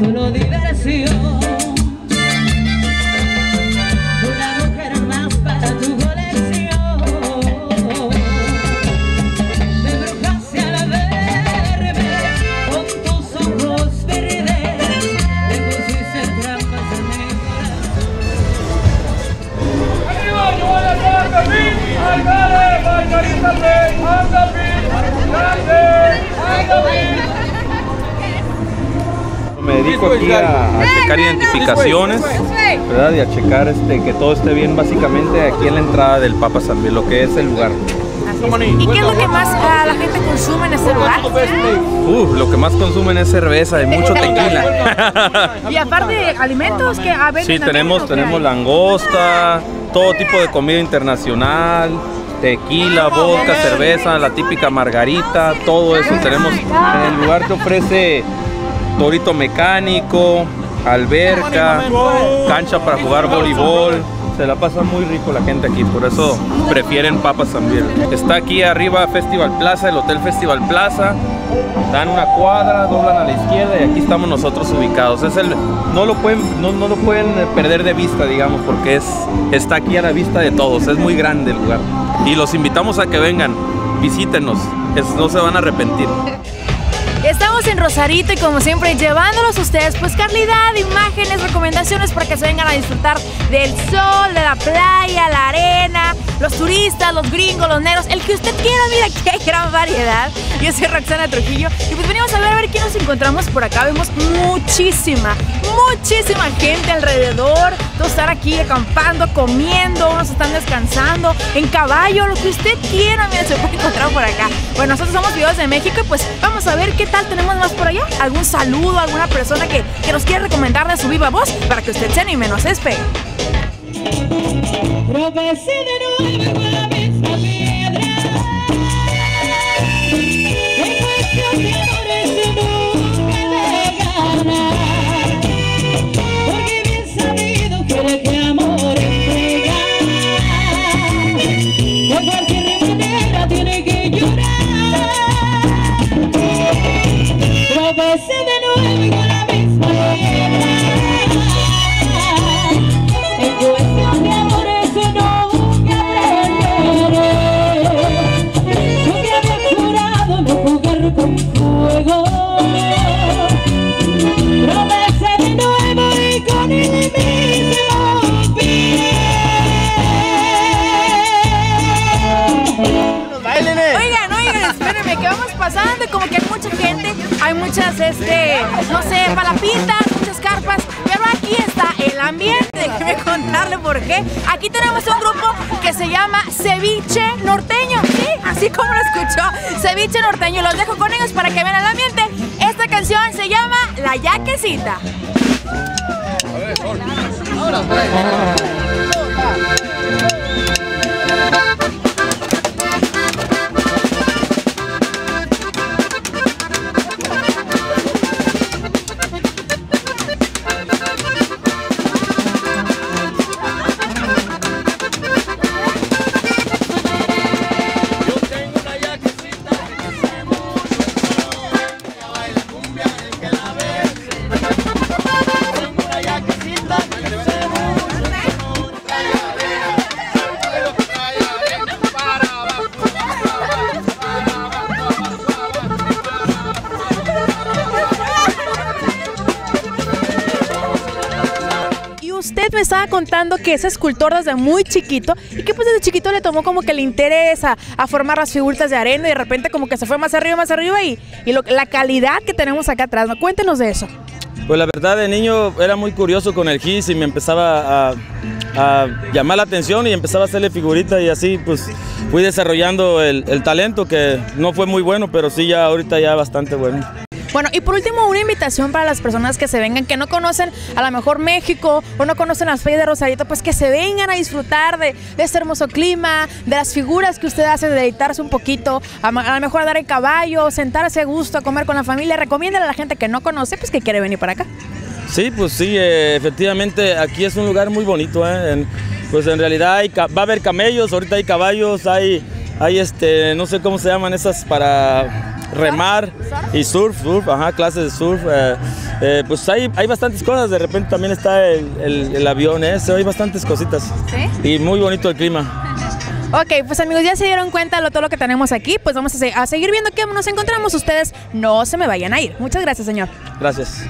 solo diversión. Aquí a, a checar identificaciones, ¿verdad? Y a checar este, que todo esté bien básicamente aquí en la entrada del Papa San Miguel, lo que es el lugar. ¿Y qué es lo que más ah, la gente consume en este lugar? Uf, lo que más consumen es cerveza y mucho tequila. Y aparte de alimentos que a veces Sí, tenemos, tenemos langosta, todo tipo de comida internacional, tequila, vodka, cerveza, la típica margarita, todo eso tenemos. En el lugar te ofrece torito mecánico, alberca, cancha para jugar voleibol. Se la pasa muy rico la gente aquí, por eso prefieren papas también. Está aquí arriba Festival Plaza, el Hotel Festival Plaza. Dan una cuadra, doblan a la izquierda y aquí estamos nosotros ubicados. Es el, no, lo pueden, no, no lo pueden perder de vista, digamos, porque es, está aquí a la vista de todos. Es muy grande el lugar. Y los invitamos a que vengan, visítenos, es- no se van a arrepentir. Estamos en Rosarito y como siempre llevándolos a ustedes pues calidad, imágenes, recomendaciones para que se vengan a disfrutar del sol, de la playa, la arena, los turistas, los gringos, los negros, el que usted quiera, mira hay gran variedad. Yo soy Roxana Trujillo y pues venimos a ver a ver qué nos encontramos por acá. Vemos muchísima, muchísima gente alrededor. Todos están aquí acampando, comiendo, unos están descansando, en caballo, lo que usted quiera, mira, se puede encontrar por acá. Bueno, nosotros somos videos de México y pues vamos a ver qué tal tenemos más por allá. ¿Algún saludo, alguna persona que, que nos quiera recomendar de su viva voz para que usted se anime, no se? Hay muchas, este, no sé, palapitas, muchas carpas, pero aquí está el ambiente, déjeme contarle por qué. Aquí tenemos un grupo que se llama Ceviche Norteño, ¿sí? Así como lo escuchó, Ceviche Norteño. Los dejo con ellos para que vean el ambiente. Esta canción se llama La Yaquecita. Me estaba contando que es escultor desde muy chiquito y que pues desde chiquito le tomó como que le interesa a formar las figuritas de arena y de repente como que se fue más arriba, más arriba y, y lo- la calidad que tenemos acá atrás. ¿no? Cuéntenos de eso. Pues la verdad de niño era muy curioso con el GIS y me empezaba a, a llamar la atención y empezaba a hacerle figuritas y así pues fui desarrollando el, el talento que no fue muy bueno, pero sí ya ahorita ya bastante bueno. Bueno, y por último, una invitación para las personas que se vengan, que no conocen a lo mejor México o no conocen las playas de Rosarito, pues que se vengan a disfrutar de, de este hermoso clima, de las figuras que usted hace, de deleitarse un poquito, a, lo mejor a dar el caballo, sentarse a gusto, a comer con la familia. Recomiéndale a la gente que no conoce, pues que quiere venir para acá. Sí, pues sí, eh, efectivamente aquí es un lugar muy bonito. ¿eh? Pues en realidad hay va a haber camellos, ahorita hay caballos, hay, hay este, no sé cómo se llaman esas para remar y surf, surf, ajá, clases de surf. Eh, eh, pues hay, hay bastantes cosas, de repente también está el, el, el avión ese, hay bastantes cositas. ¿Sí? Y muy bonito el clima. Ok, pues amigos, ya se dieron cuenta de todo lo que tenemos aquí, pues vamos a, seguir viendo qué nos encontramos. Ustedes no se me vayan a ir. Muchas gracias, señor. Gracias.